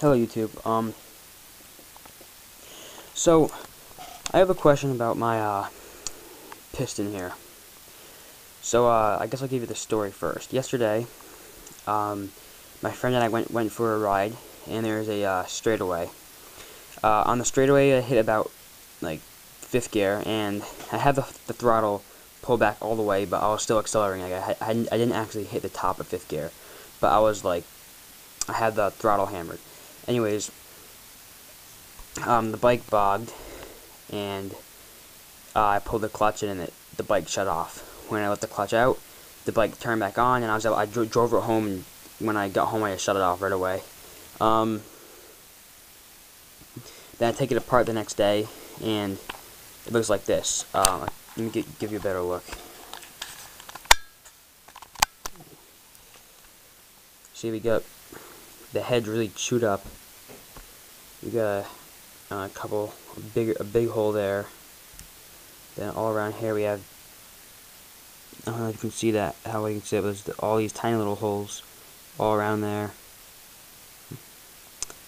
Hello YouTube. Um so I have a question about my uh piston here. So uh I guess I'll give you the story first. Yesterday, um my friend and I went went for a ride and there's a uh, straightaway. Uh, on the straightaway I hit about like fifth gear and I had the, the throttle pull back all the way but I was still accelerating. Like, I, I, I didn't actually hit the top of fifth gear but I was like I had the throttle hammered. Anyways, um, the bike bogged, and uh, I pulled the clutch in, and it, the bike shut off. When I let the clutch out, the bike turned back on, and I was I dro drove it home. And when I got home, I shut it off right away. Um, then I take it apart the next day, and it looks like this. Uh, let me get, give you a better look. See, we got the head really chewed up. We got a, couple, a big, a big hole there. Then all around here we have, I don't know if you can see that, how I can see it, was all these tiny little holes all around there.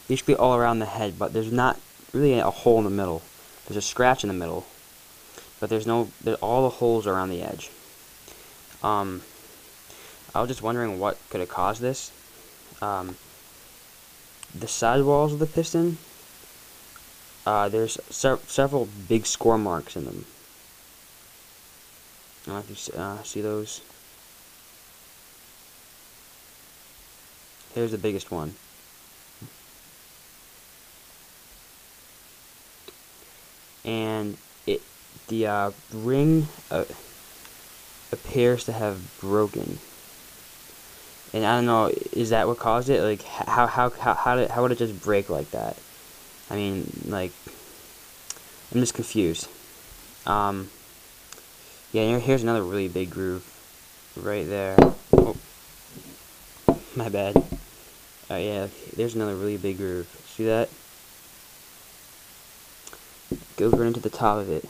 Basically all around the head, but there's not really a hole in the middle. There's a scratch in the middle, but there's no, there, all the holes are around the edge. Um, I was just wondering what could have caused this. Um, the sidewalls of the piston, uh, there's se several big score marks in them. I don't know if you uh, see those. Here's the biggest one. And it, the uh, ring uh, appears to have broken and I don't know, is that what caused it? Like, how how how how did how would it just break like that? I mean, like, I'm just confused. Um, yeah, here's another really big groove, right there. Oh, my bad. Uh, yeah, there's another really big groove. See that? Goes right into the top of it.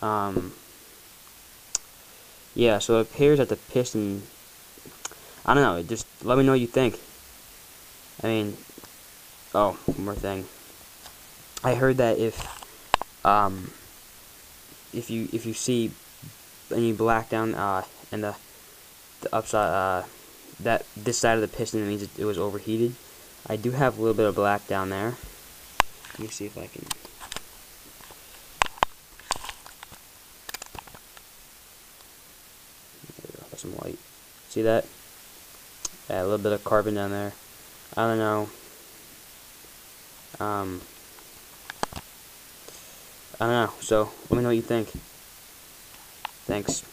Um, yeah, so it appears that the piston I don't know. Just let me know what you think. I mean, oh, one more thing. I heard that if, um, if you if you see any black down uh in the the upside uh that this side of the piston it means it, it was overheated. I do have a little bit of black down there. Let me see if I can. There we go. Got some light. See that? Yeah, a little bit of carbon down there. I don't know. Um, I don't know. So, let me know what you think. Thanks.